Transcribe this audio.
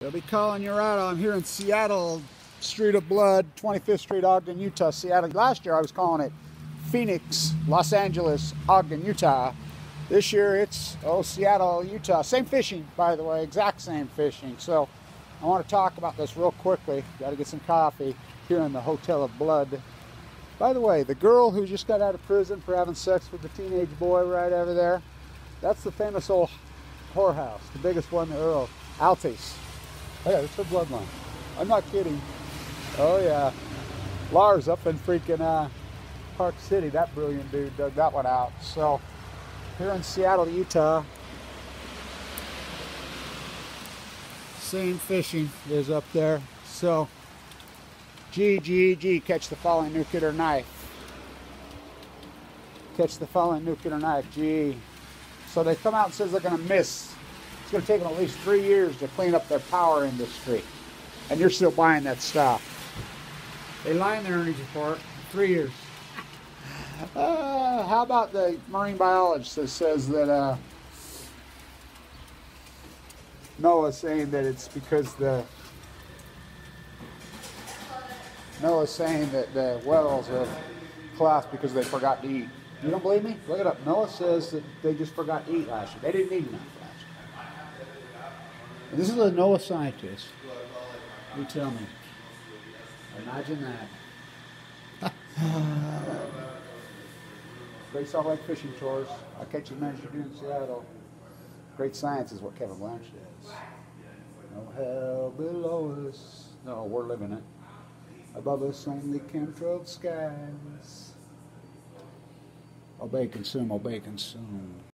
They'll be calling you out. I'm here in Seattle, Street of Blood, 25th Street, Ogden, Utah, Seattle. Last year I was calling it Phoenix, Los Angeles, Ogden, Utah. This year it's, oh, Seattle, Utah. Same fishing, by the way, exact same fishing. So I want to talk about this real quickly. Got to get some coffee here in the Hotel of Blood. By the way, the girl who just got out of prison for having sex with the teenage boy right over there, that's the famous old whorehouse, the biggest one in the world, Altes. Oh yeah, it's her bloodline. I'm not kidding. Oh yeah. Lars up in freaking uh, Park City, that brilliant dude dug that one out. So here in Seattle, Utah, same fishing is up there. So GGG, catch the falling nuclear knife. Catch the falling nuclear knife, G. So they come out and says they're to miss. It's going to take them at least three years to clean up their power industry. And you're still buying that stuff. They in their earnings report. Three years. Uh, how about the marine biologist that says that uh, NOAA's saying that it's because the NOAA's saying that the whales are collapsed because they forgot to eat. You don't believe me? Look it up. NOAA says that they just forgot to eat last year. They didn't eat enough last year. This is a NOAA scientist. You tell me. Imagine that. Great Salt Lake fishing tours. I'll catch you managed to in Seattle. Great science is what Kevin Blanch says. No hell below us. No, we're living it. Above us only chemtrailed skies. Obey, consume, obey, consume.